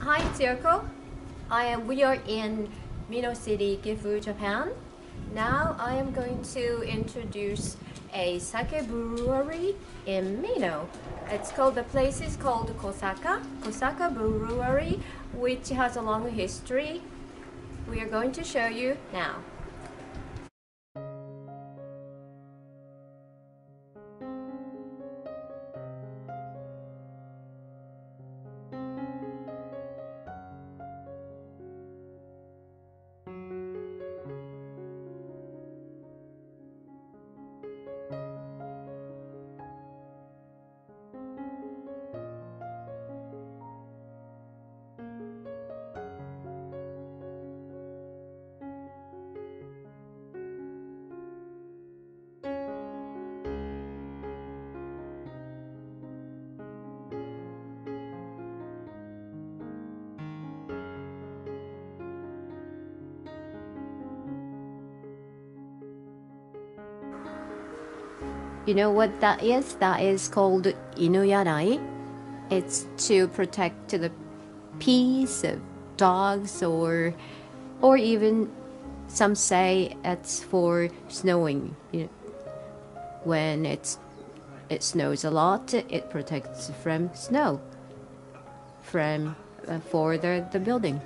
Hi, it's Yoko. I am. We are in Mino City, Gifu, Japan. Now I am going to introduce a sake brewery in Mino. It's called the place is called Kosaka Kosaka Brewery, which has a long history. We are going to show you now. 'You know what that is? That is called inuyarai. It's to protect the peace of dogs or or even some say it's for snowing. You know, when it's it snows a lot, it protects from snow from uh, for the, the building.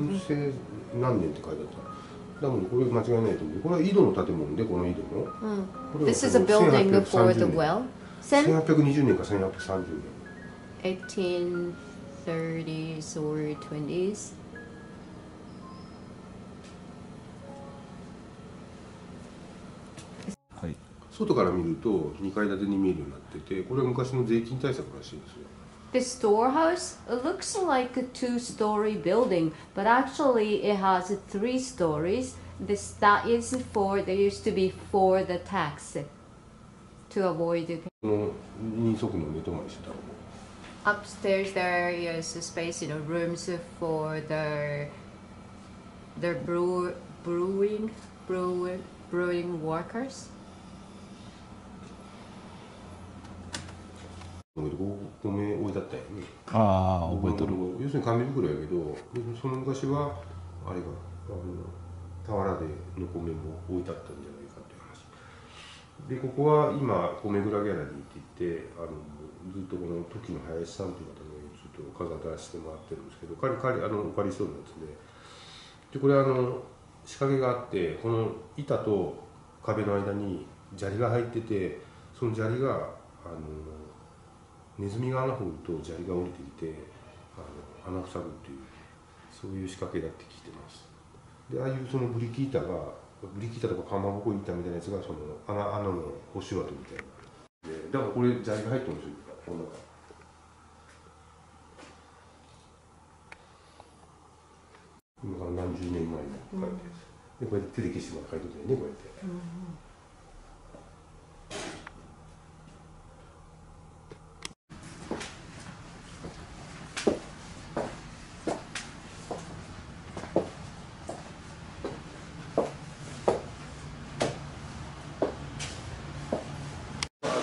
運政何年って書いてあった多分これ間違いないと思うこれは井戸の建物でこの井戸の、これは This is a building for the well. 1820年か1830年 1830s or 20s. はい外から見ると2階建てに見えるようになっててこれは昔の税金対策らしいですよ The storehouse looks like a two-story building, but actually it has three stories. This, that is for, there used to be for the tax to avoid it. Upstairs there is a space, you know, rooms for the the brew, brewing, brewing, brewing workers. ここ米置いてあったよね。ああ覚えてる。要するに紙袋やけどその昔はあれがあの俵での米も置いてあったんじゃないかっていう話。でここは今米蔵ギャラリーって言ってあのずっとこの時の林さんという方のずっと飾らせてもらってるんですけど借り借りあのお借りそうなやつで。でこれあの仕掛けがあってこの板と壁の間に砂利が入っててその砂利があのネズミが穴掘ると砂利が降りてきてあの穴塞ぐっていうそういう仕掛けだって聞いてます。でああいうそのブリキ板がブリキ板とかかまぼこ板みたいなやつがその穴穴の干し跡みたいな。でだからこれ砂利が入ってるんですよこの中。今から何十年前に書いてる、でこうやって手で消してもら書いてるんだよねこうやって、あの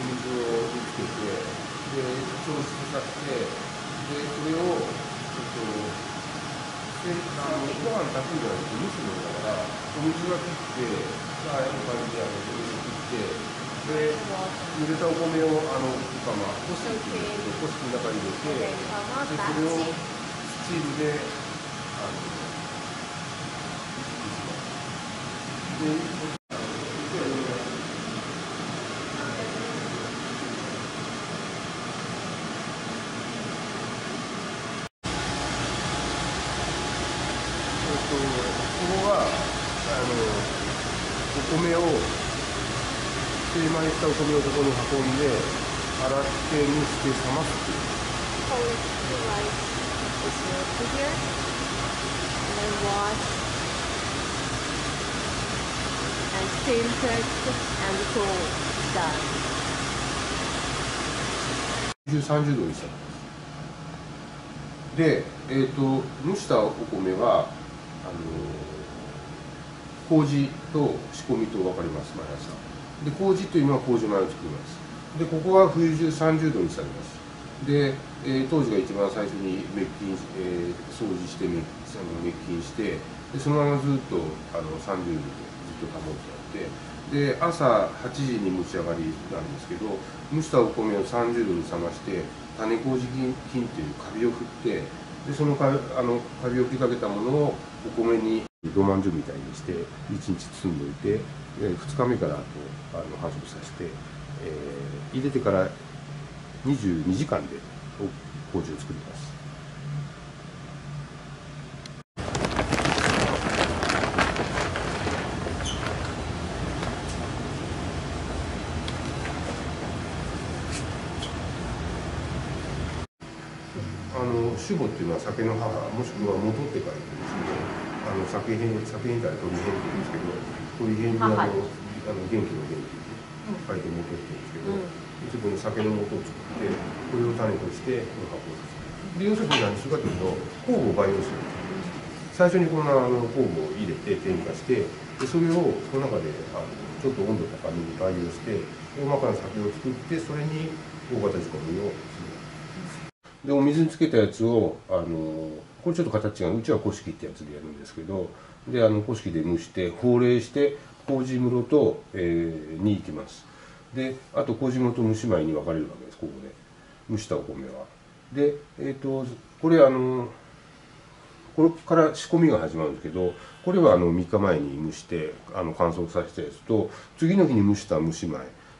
海沿使ってでそれを、えっと、であのご飯炊くんじゃなくて蒸すのだからお水が切ってああいう感じであのお水切ってで茹でたお米をあのまあま干すっていうんですけど干すの中に入れてでそれをスチームであのでえっと、ここはあのおお米を精米したお米をここに運んで洗って蒸して冷ますでえっ、と蒸したお米はあの麹と仕込みと分かります毎朝。で麹というのは麹米を作ります。でここは冬中30度にされます。で、えー当時が一番最初に滅菌、えー掃除して滅あの滅菌してでそのままずっとあの30度でずっと保ってあってで朝8時に蒸し上がりなんですけど蒸したお米を30度に冷まして種麹菌っていうカビを振ってでそのかあのカビを吹きかけたものをお米に土まんじゅうみたいにして1日包んでおいて2日目からこうあの繁殖させて、えー入れてから22時間でお麹を作りますあの主母っていうのは酒の母もしくは元って書いてるんですけどあの酒変酒変から鳥変って言うんですけど鳥変にあのあ母。の元気の元気って書いて元って言うんですけど、一応この酒の元を作ってこれを種としてこの発酵させる。で要するに何するかというと酵母を培養する最初にこのあの酵母を入れて添加してでそれをその中であのちょっと温度高めに培養して大まかな酒を作ってそれに大型仕込みをでお水につけたやつをあのこれちょっと形がうちは古式ってやつでやるんですけどであの古式で蒸して放冷して麹室と、えーに行きます。であと麹室と蒸し米に分かれるわけですここで。蒸したお米は。でえっ、とこれあのこれから仕込みが始まるんですけどこれはあの3日前に蒸してあの乾燥させたやつと次の日に蒸した蒸し米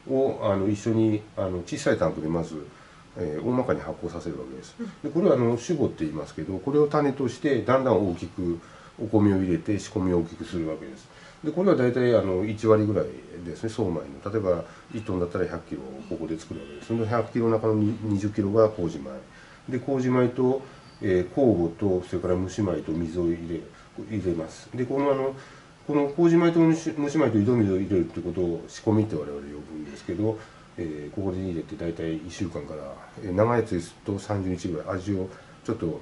をあの一緒にあの小さいタンクでまず、えー大まかに発酵させるわけです。でこれはあの主語って言いますけどこれを種としてだんだん大きくお米を入れて仕込みを大きくするわけです。でこれは大体あの1割ぐらいですね総米の。例えば1トンだったら100キロここで作るわけです。その100キロの中の20キロが麹米。で麹米と、えー酵母とそれから蒸し米と水を入れ入れます。でこのあのこの麹米と蒸し蒸し米と井戸水を入れるってことを仕込みって我々呼ぶんですけど、えーここで入れて大体1週間から、えー長いやつですと30日ぐらい。味をちょっと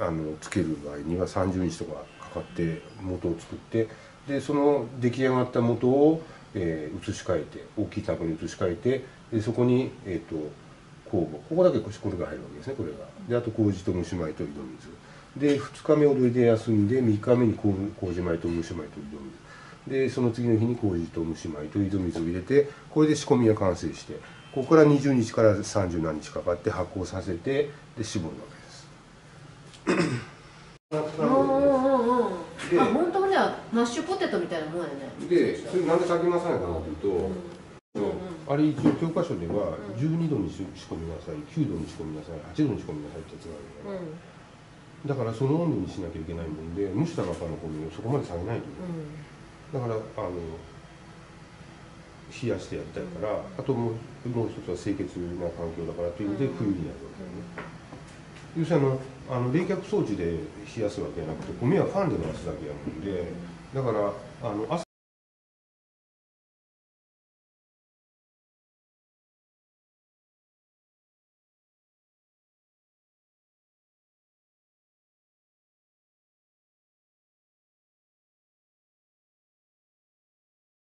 あのつける場合には30日とかかかって元を作ってでその出来上がった元を、えー移し替えて大きいタンクに移し替えてでそこに、えー、と酵母。ここだけこれが入るわけですねこれが。であと麹と蒸し米と井戸水。で2日目踊りで休んで3日目に麹麹米と蒸し米と井戸水。でその次の日に麹と蒸し米と井戸水を入れてこれで仕込みが完成してここから20日から30何日かかって発酵させてで絞るわけです。うんうんうんうん。であ、本当にはマッシュポテトみたいなもんやね。でそれなんで先まさないかなというと、うんうんあれ一応教科書では12度に仕込みなさい9度に仕込みなさい8度に仕込みなさいってやつがあるよね、うんだからその温度にしなきゃいけないもんで蒸した中の米をそこまで下げないといけないだからあの冷やしてやりたいから、あともうもう一つは清潔な環境だからという意味で冬にやるわけだよね、要するにあのあの冷却装置で冷やすわけじゃなくて米はファンで回すだけやもんでだからあの朝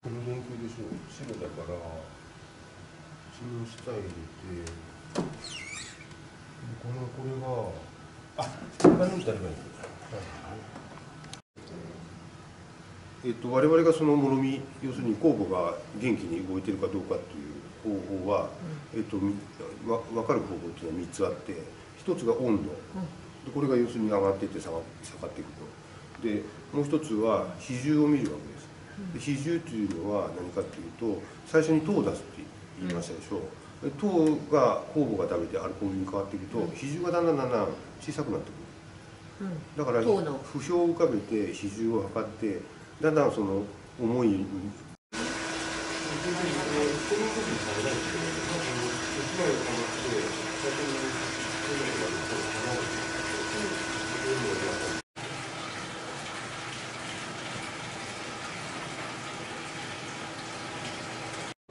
この電球でしょ白だからその下入れてこのこれがあこれが抜いたらいいえっと、我々がそのもろみ要するに酵母が元気に動いてるかどうかっていう方法は、えっと、みわ分かる方法っていうのは3つあって一つが温度、でこれが要するに上がっていって下が下がっていくと。でもう一つは比重を見るわけです。で比重というのは何かっていうと最初に糖を出すって言いましたでしょ。う、で糖が酵母が食べてアルコールに変わっていくと、比重がだんだんだんだん小さくなってくる。だから不評を浮かべて比重を測ってだんだんその重い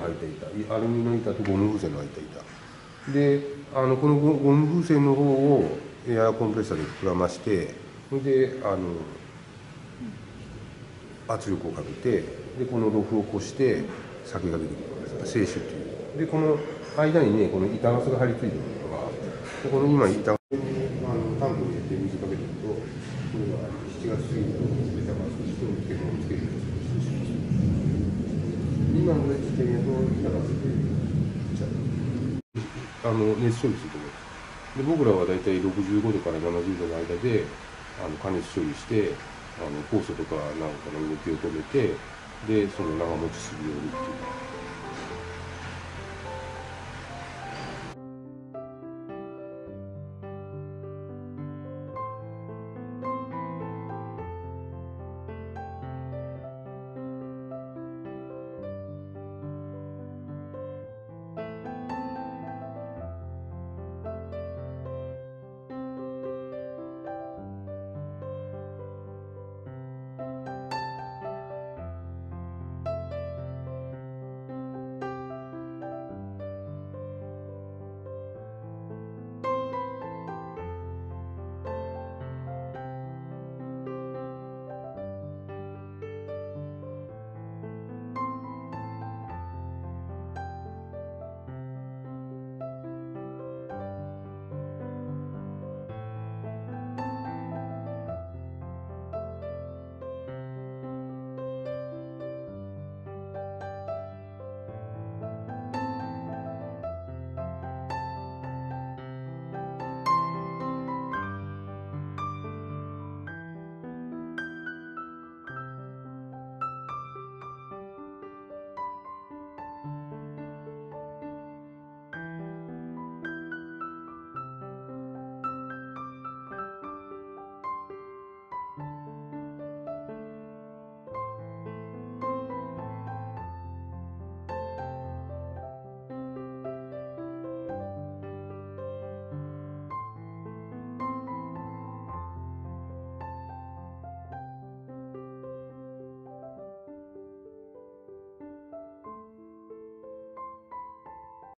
開いていた。アルミの板とゴム風船の開いた。であのこのゴム風船の方をエアコンプレッサーで膨らましてそれであの圧力をかけてでこのロフをこして酒が出てくるんです。清酒っていう。でこの間にねこの板ガスが張り付いてるのがこの今板あのタンクに入れて水かけてるとこれが7月過ぎると板ガスとしてつけ物をつけるようにする今の時点だと板ガスであの熱処理すると思います。で僕らは大体65度から70度の間であの加熱処理してあの酵素とかなんかの動きを止めてでその長持ちするようにっていう。